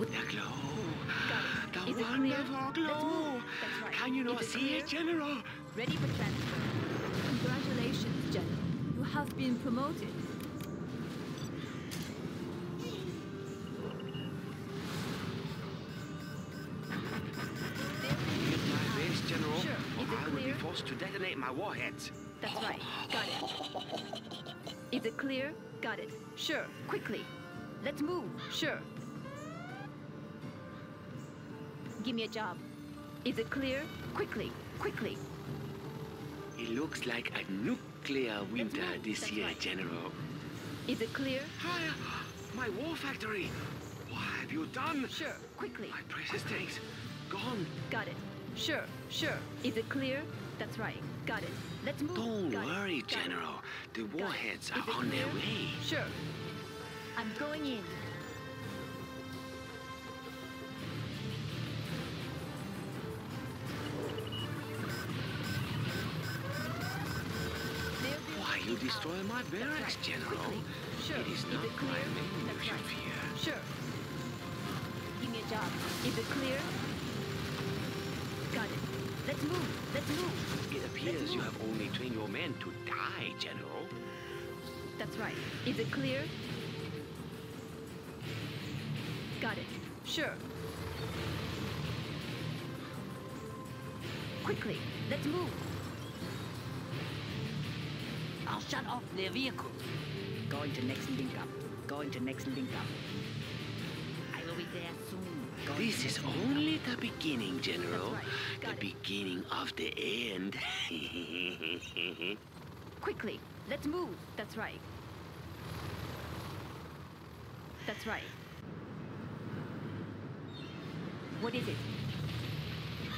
The glow. The Is wonderful glow. That's right. Can you not it see clear? it, General? Ready for transfer. Congratulations, General. You have been promoted. Get my best, General, Sure. I will be forced to detonate my warheads. That's right. Got it. Is it clear? Got it. Sure. Quickly. Let's move. Sure. Give me a job. Is it clear? Quickly. Quickly. It looks like a nuclear winter this That's year, right. General. Is it clear? Fire! My war factory! What have you done? Sure. Quickly. My precious tanks, gone. Got it. Sure. Sure. Is it clear? That's right. Got it. Let's move. Don't Got worry, it. General. The warheads are on their way. Sure. I'm going in. They're building Why you destroy my barracks. General? Sure. It is not clear? my men you That's should right. fear. Sure. Give me a job. Is it clear? Got it. Let's move. Let's move. It appears you have only trained your men to die, General. That's right. Is it clear? Got it. Sure. Quickly. Let's move. I'll shut off their vehicles. Going to next link up. Going to next link up. I will be there soon. Going This is next link up. only the beginning, General. Right. The it. beginning of the end. Quickly. Let's move. That's right. That's right. What is it?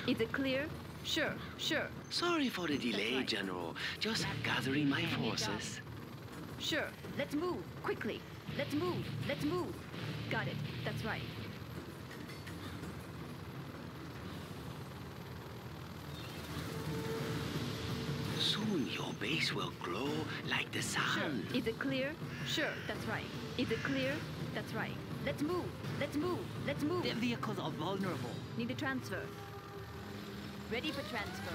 Is it clear? Sure, sure, Sorry for the delay, right. General. Just gathering my Give me a job. forces. sure. Let's move. Quickly. Let's move. Let's move. Got it. That's right. Soon your base will glow like the sun. Sure. sun. Is it clear? Sure, that's right. Is it clear? That's right. Let's move. Let's move. Let's move. The vehicles are vulnerable. Need a transfer. Ready for transfer.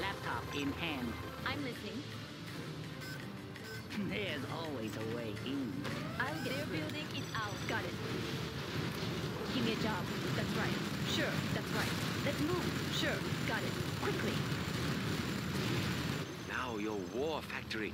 Laptop in hand. I'm listening. There's always a way in. I'll get They're building is out. Got it. Give me a job. That's right. Sure, that's right. Let's move. Sure, got it. Quickly. Now your war factory